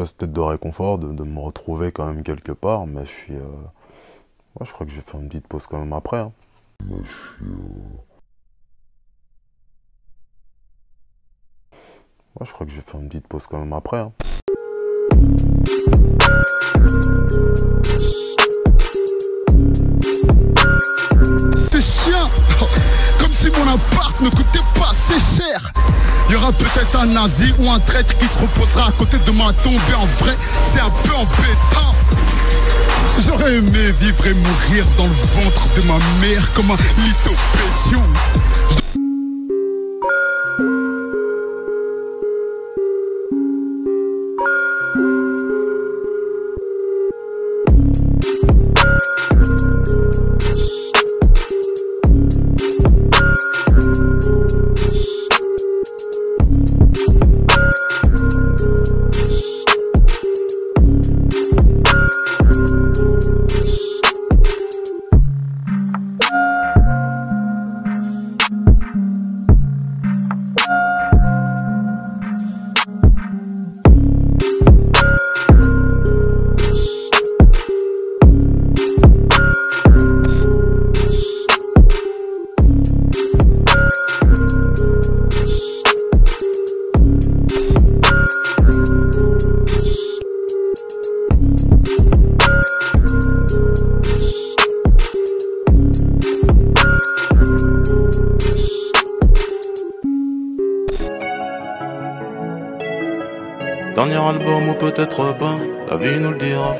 espèce peut-être de réconfort de, de, me retrouver quand même quelque part, mais je suis. Euh... Ouais, je crois que je vais faire une petite pause quand même après. Hein. Mais je suis. Euh... Ouais, je crois que je vais faire une petite pause quand même après. Hein. C'est chiant Comme si mon appart ne coûtait pas assez cher il y aura peut-être un nazi ou un traître qui se reposera à côté de ma tombe en vrai c'est un peu embêtant. J'aurais aimé vivre et mourir dans le ventre de ma mère comme un lithopédion Dernier album ou peut-être pas, la vie nous le dira.